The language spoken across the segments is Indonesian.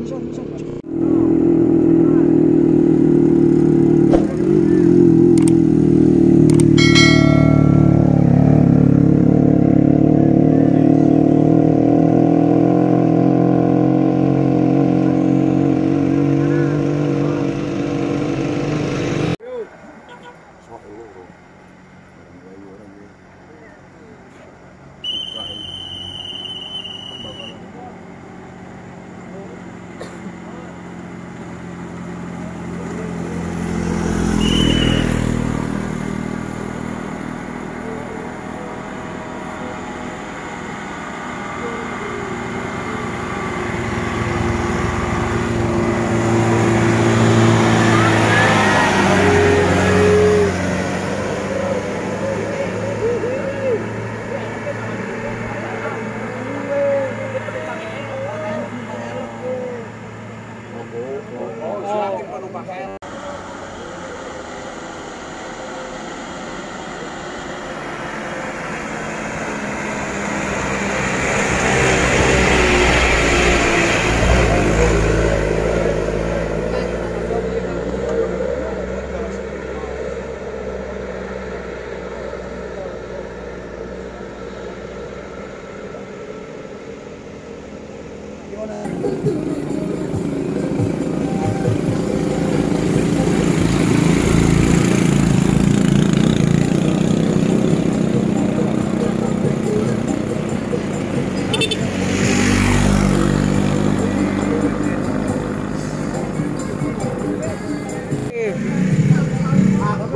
무서워 무서워 무서워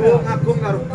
Agung, Agung karo